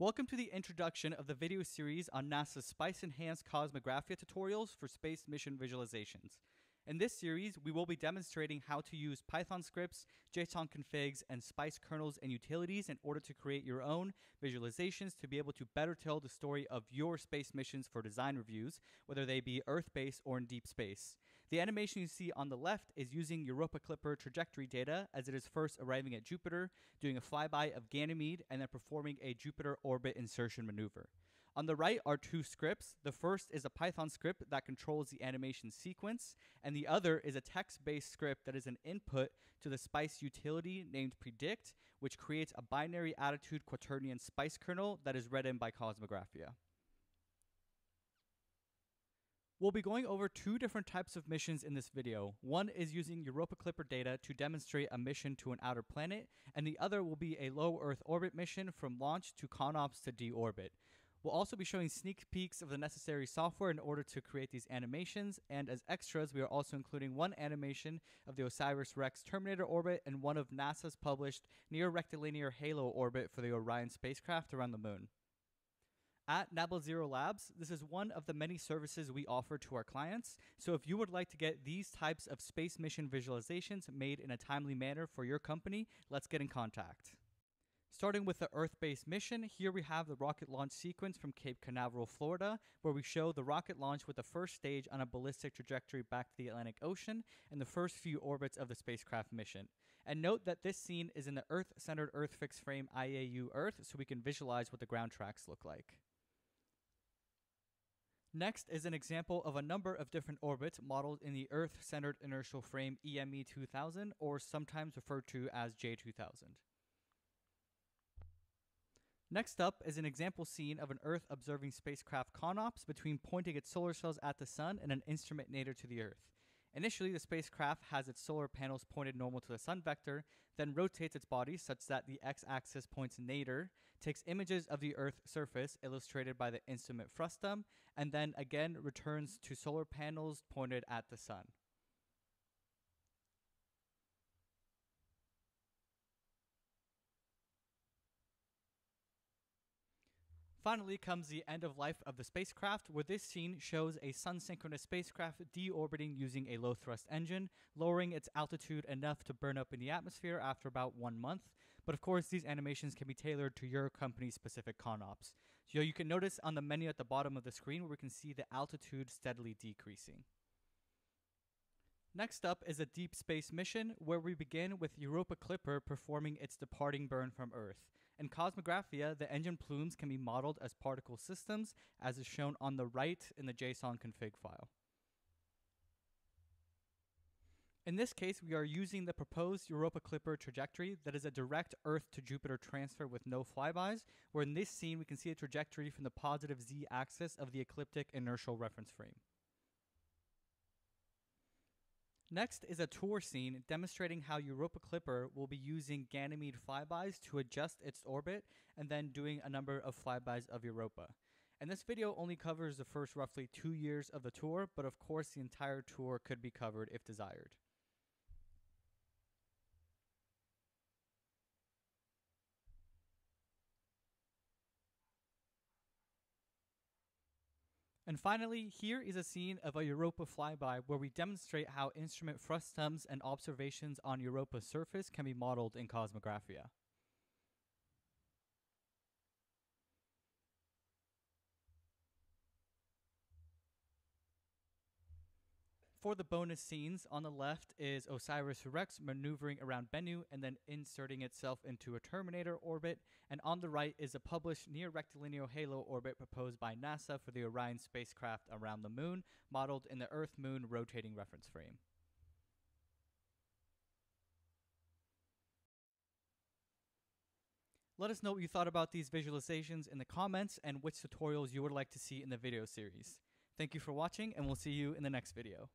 Welcome to the introduction of the video series on NASA's Spice Enhanced Cosmographia tutorials for space mission visualizations. In this series, we will be demonstrating how to use Python scripts, JSON configs, and Spice kernels and utilities in order to create your own visualizations to be able to better tell the story of your space missions for design reviews, whether they be Earth-based or in deep space. The animation you see on the left is using Europa Clipper trajectory data as it is first arriving at Jupiter, doing a flyby of Ganymede, and then performing a Jupiter orbit insertion maneuver. On the right are two scripts. The first is a Python script that controls the animation sequence, and the other is a text-based script that is an input to the Spice utility named prediCkt, which creates a binary attitude quaternion Spice kernel that is read in by Cosmographia. We'll be going over two different types of missions in this video. One is using Europa Clipper data to demonstrate a mission to an outer planet, and the other will be a low Earth orbit mission from launch to CONOPS to deorbit. We'll also be showing sneak peeks of the necessary software in order to create these animations, and as extras, we are also including one animation of the OSIRIS-REx Terminator orbit and one of NASA's published near rectilinear halo orbit for the Orion spacecraft around the moon. At NablaZero Labs, this is one of the many services we offer to our clients. So if you would like to get these types of space mission visualizations made in a timely manner for your company, let's get in contact. Starting with the Earth-based mission, here we have the rocket launch sequence from Cape Canaveral, Florida, where we show the rocket launch with the first stage on a ballistic trajectory back to the Atlantic Ocean and the first few orbits of the spacecraft mission. And note that this scene is in the Earth-centered Earth fixed frame IAU Earth, so we can visualize what the ground tracks look like. Next is an example of a number of different orbits modeled in the Earth-centered inertial frame EME 2000, or sometimes referred to as J2000. Next up is an example scene of an Earth observing spacecraft CONOPS between pointing its solar cells at the Sun and an instrument nadir to the Earth. Initially, the spacecraft has its solar panels pointed normal to the sun vector, then rotates its body such that the x-axis points nadir, takes images of the Earth surface illustrated by the instrument frustum, and then again returns to solar panels pointed at the sun. Finally comes the end of life of the spacecraft, where this scene shows a sun-synchronous spacecraft deorbiting using a low-thrust engine, lowering its altitude enough to burn up in the atmosphere after about one month. But of course, these animations can be tailored to your company's specific CONOPS. So you can notice on the menu at the bottom of the screen where we can see the altitude steadily decreasing. Next up is a deep space mission where we begin with Europa Clipper performing its departing burn from Earth. In Cosmographia, the engine plumes can be modeled as particle systems, as is shown on the right in the JSON config file. In this case, we are using the proposed Europa Clipper trajectory that is a direct Earth to Jupiter transfer with no flybys, where in this scene we can see a trajectory from the positive z-axis of the ecliptic inertial reference frame. Next is a tour scene demonstrating how Europa Clipper will be using Ganymede flybys to adjust its orbit and then doing a number of flybys of Europa. And this video only covers the first roughly two years of the tour, but of course the entire tour could be covered if desired. And finally, here is a scene of a Europa flyby where we demonstrate how instrument frustums and observations on Europa's surface can be modeled in Cosmographia. For the bonus scenes, on the left is OSIRIS-REx maneuvering around Bennu and then inserting itself into a Terminator orbit, and on the right is a published near rectilinear halo orbit proposed by NASA for the Orion spacecraft around the Moon, modeled in the Earth-Moon rotating reference frame. Let us know what you thought about these visualizations in the comments and which tutorials you would like to see in the video series. Thank you for watching, and we'll see you in the next video.